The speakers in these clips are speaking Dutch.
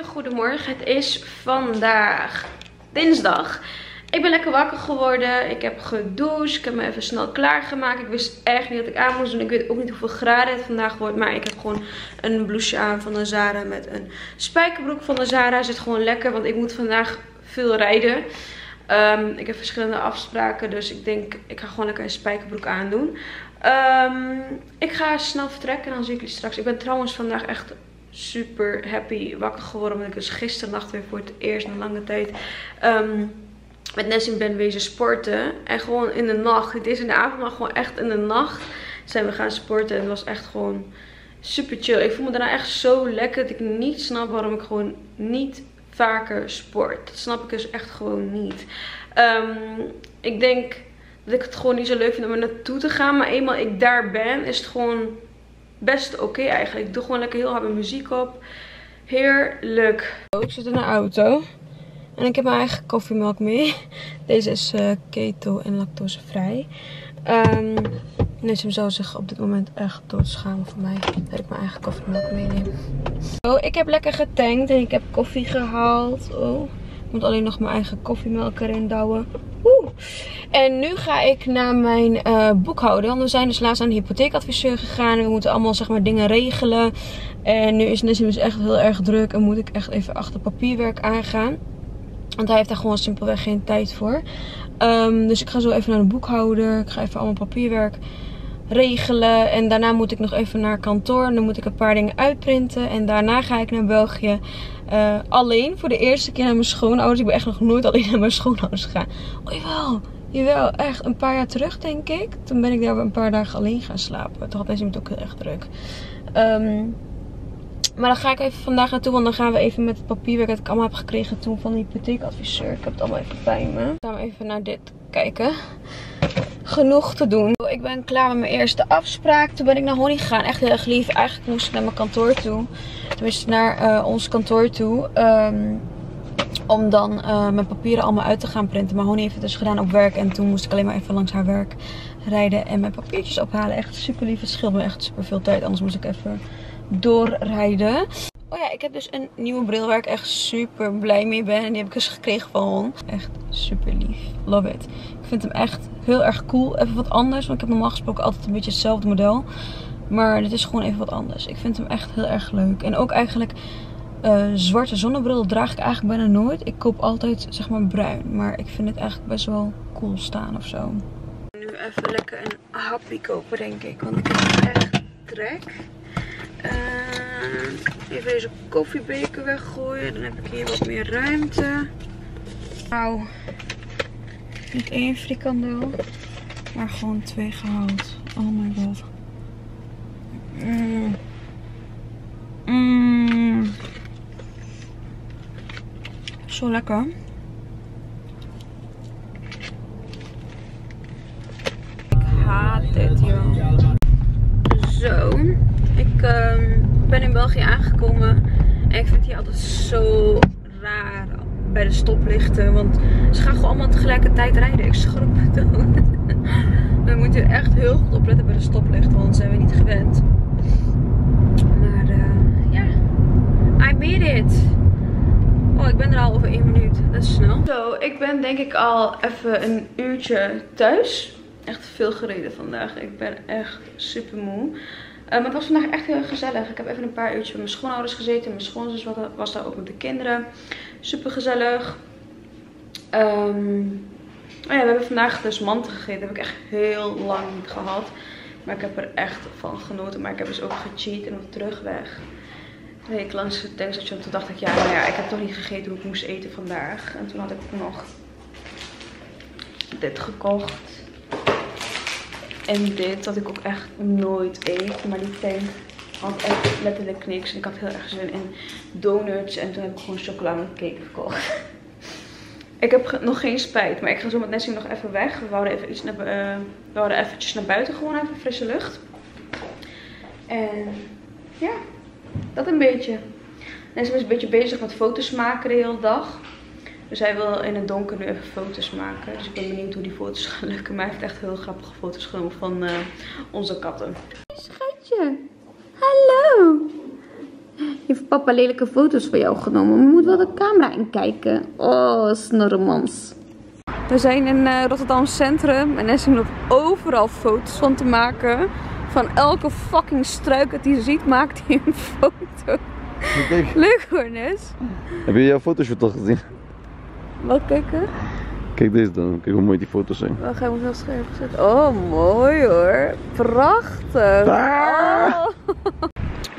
hele goede morgen. Het is vandaag dinsdag. Ik ben lekker wakker geworden. Ik heb gedoucht. Ik heb me even snel klaargemaakt. Ik wist echt niet wat ik aan moest doen. Ik weet ook niet hoeveel graden het vandaag wordt. Maar ik heb gewoon een blouseje aan van de Zara met een spijkerbroek van de Zara. Zit gewoon lekker, want ik moet vandaag veel rijden. Ehm, ik heb verschillende afspraken, dus ik denk ik ga gewoon lekker een spijkerbroek aandoen. Um, ik ga snel vertrekken en dan zie ik jullie straks. Ik ben trouwens vandaag echt super happy wakker geworden. Omdat ik dus gisteren nacht weer voor het eerst na lange tijd um, met Nessim ben wezen sporten. En gewoon in de nacht, het is in de avond, maar gewoon echt in de nacht zijn we gaan sporten. En het was echt gewoon super chill. Ik voel me daarna echt zo lekker dat ik niet snap waarom ik gewoon niet vaker sport. Dat snap ik dus echt gewoon niet. Um, ik denk dat ik het gewoon niet zo leuk vind om er naartoe te gaan. Maar eenmaal ik daar ben, is het gewoon best oké eigenlijk. Ik doe gewoon lekker heel hard mijn muziek op. Heerlijk. Ik zit in een auto. En ik heb mijn eigen koffiemelk mee. Deze is uh, keto en lactosevrij. Um, Nessim zou zich op dit moment echt doodschamen voor mij. Dat ik mijn eigen koffiemelk meeneem. Oh, ik heb lekker getankt en ik heb koffie gehaald. Oh, ik moet alleen nog mijn eigen koffiemelk erin douwen. Oeh. En nu ga ik naar mijn uh, boekhouder. Want we zijn dus laatst aan de hypotheekadviseur gegaan. We moeten allemaal zeg maar dingen regelen. En nu is Nessim dus echt heel erg druk. En moet ik echt even achter papierwerk aangaan. Want hij heeft daar gewoon simpelweg geen tijd voor. Um, dus ik ga zo even naar de boekhouder. Ik ga even allemaal papierwerk regelen. En daarna moet ik nog even naar kantoor. En dan moet ik een paar dingen uitprinten. En daarna ga ik naar België. Uh, alleen voor de eerste keer naar mijn schoonouders. Ik ben echt nog nooit alleen naar mijn schoonouders gegaan. Oh jawel. Jawel, echt een paar jaar terug denk ik. Toen ben ik daar een paar dagen alleen gaan slapen. Toen had deze ook heel erg druk. Um, maar dan ga ik even vandaag naartoe. Want dan gaan we even met het papierwerk dat ik allemaal heb gekregen toen van de hypotheekadviseur. Ik heb het allemaal even bij me. Gaan we even naar dit kijken. Genoeg te doen. Ik ben klaar met mijn eerste afspraak. Toen ben ik naar Honey gegaan. Echt heel erg lief. Eigenlijk moest ik naar mijn kantoor toe. Tenminste naar uh, ons kantoor toe. Um, om dan uh, mijn papieren allemaal uit te gaan printen. Maar Honey heeft het dus gedaan op werk. En toen moest ik alleen maar even langs haar werk rijden. En mijn papiertjes ophalen. Echt super lief. Het scheelt me echt super veel tijd. Anders moest ik even doorrijden. Oh ja, ik heb dus een nieuwe bril waar ik echt super blij mee ben. En die heb ik dus gekregen van Hon. Echt super lief. Love it. Ik vind hem echt heel erg cool. Even wat anders. Want ik heb normaal gesproken altijd een beetje hetzelfde model. Maar dit is gewoon even wat anders. Ik vind hem echt heel erg leuk. En ook eigenlijk uh, zwarte zonnebril draag ik eigenlijk bijna nooit. Ik koop altijd zeg maar bruin. Maar ik vind het eigenlijk best wel cool staan of zo. Nu even lekker een happy kopen denk ik. Want ik heb echt trek. Even deze koffiebeker weggooien. Dan heb ik hier wat meer ruimte. Nou, niet één frikandel, maar gewoon twee gehaald. Oh my god. Mm. Mm. Zo lekker. Ben in België aangekomen. En ik vind hier altijd zo raar bij de stoplichten. Want ze gaan gewoon allemaal tegelijkertijd rijden. Ik schrok me dood. We moeten echt heel goed opletten bij de stoplichten. Want zijn we niet gewend. Maar uh, ja. I made it. Oh, ik ben er al over één minuut. Dat is snel. Zo, ik ben denk ik al even een uurtje thuis. Echt veel gereden vandaag. Ik ben echt super moe. Uh, maar het was vandaag echt heel gezellig. Ik heb even een paar uurtjes met mijn schoonouders gezeten. Mijn schoonzus was daar ook met de kinderen. Super gezellig. Um, oh ja, we hebben vandaag dus manten gegeten. Dat heb ik echt heel lang niet gehad. Maar ik heb er echt van genoten. Maar ik heb dus ook gecheat en op terugweg. Ik langs het tankstation. Toen dacht ik, ja, nou ja, ik heb toch niet gegeten hoe ik moest eten vandaag. En toen had ik nog dit gekocht. En dit, dat ik ook echt nooit eet. Maar die tank had echt letterlijk niks. En ik had heel erg zin in donuts. En toen heb ik gewoon chocola met cake gekocht. ik heb nog geen spijt. Maar ik ga zo met Nessie nog even weg. We wouden even iets naar, uh, we wouden eventjes naar buiten. Gewoon even frisse lucht. En ja, dat een beetje. Nessie is een beetje bezig met foto's maken de hele dag. Dus hij wil in het donker nu even foto's maken. Dus ik ben benieuwd hoe die foto's gaan lukken. Maar hij heeft echt heel grappige foto's genomen van uh, onze katten. Schatje. Hallo. Heeft papa lelijke foto's van jou genomen? We moeten wel de camera in kijken. Oh, snorremans. We zijn in uh, Rotterdam Centrum en er zijn nog overal foto's van te maken. Van elke fucking struik dat hij ziet, maakt hij een foto. Leuk hoor, Nes. Heb je jouw fotoshoot al gezien? Wat kijken? Kijk deze dan. Kijk hoe mooi die foto's zijn. Wacht, hij moet wel scherp zetten. Oh, mooi hoor. Prachtig. Ah. Oh.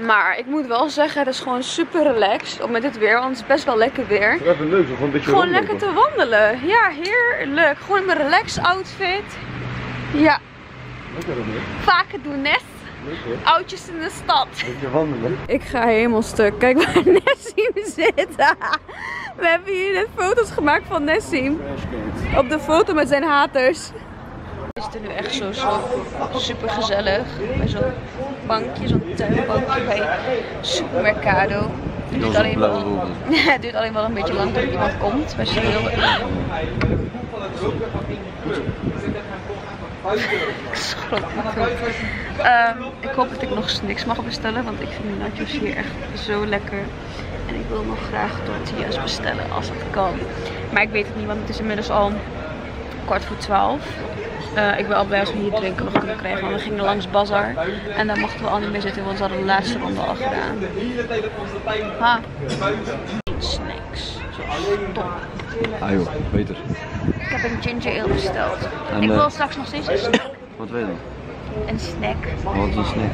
Maar ik moet wel zeggen, het is gewoon super relaxed. Op met dit weer, want het is best wel lekker weer. Even leuk, gewoon een beetje Gewoon lekker te wandelen. Ja, heerlijk. Gewoon in mijn relax outfit. Ja, Lekker vaker doen, Nes. Oudjes in de stad. Beetje wandelen. Ik ga helemaal stuk. Kijk waar Nessim zit. We hebben hier net foto's gemaakt van Nessim. Op de foto met zijn haters. We zitten nu echt zo, zo super gezellig. Bij zo'n bankje, zo'n tuinbankje bij Supermercado. Het duurt, alleen wel, het duurt alleen wel een beetje lang tot iemand komt. Maar ze zitten heel... Schrok. Ehm, ik hoop dat ik nog niks mag bestellen, want ik vind de nachos hier echt zo lekker. En ik wil nog graag tortillas bestellen als het kan. Maar ik weet het niet, want het is inmiddels al kwart voor twaalf. Eh, ik ben al blij als we hier drinken nog kunnen krijgen, want we gingen langs Bazar. En daar mochten we al niet meer zitten, want ze hadden de laatste ronde al gedaan. Ha. Snacks. Top. Ah joh, beter. Ik heb een ginger ale besteld. En, ik eh, wil straks nog steeds een snack. Wat weet je? Een snack. Wat is een snack?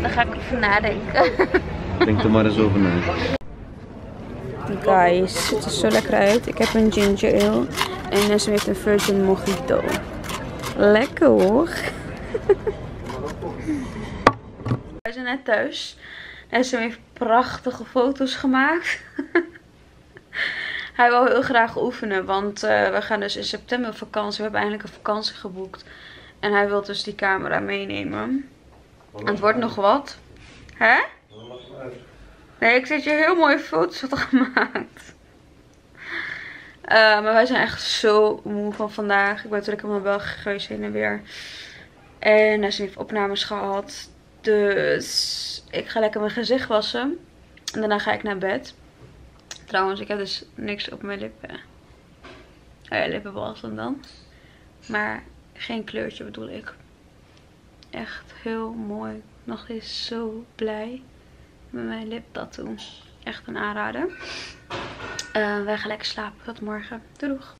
Daar ga ik over nadenken. Denk er maar eens over na. Guys, het ziet er zo lekker uit. Ik heb een ginger ale en Nessim heeft een virgin mojito. Lekker hoor. Wij zijn net thuis. Nessim heeft prachtige foto's gemaakt. Hij wil heel graag oefenen, want eh, we gaan dus in september vakantie. We hebben eindelijk een vakantie geboekt. En hij wil dus die camera meenemen. En het wordt nog wat. Hè? Nee, ik zet je heel mooie foto's had gemaakt. Eh, maar wij zijn echt zo moe van vandaag. Ik ben natuurlijk helemaal België geweest heen en weer. En hij heeft opnames gehad. Dus ik ga lekker mijn gezicht wassen. En daarna ga ik naar bed. Trouwens, ik heb dus niks op mijn lippen. Oh ja, lippenbalsem dan. Maar geen kleurtje bedoel ik. Echt heel mooi. Nog eens zo blij met mijn liptattoo. Echt een aanrader. Eh wij gaan lekker slapen. Tot morgen. Doei doeg.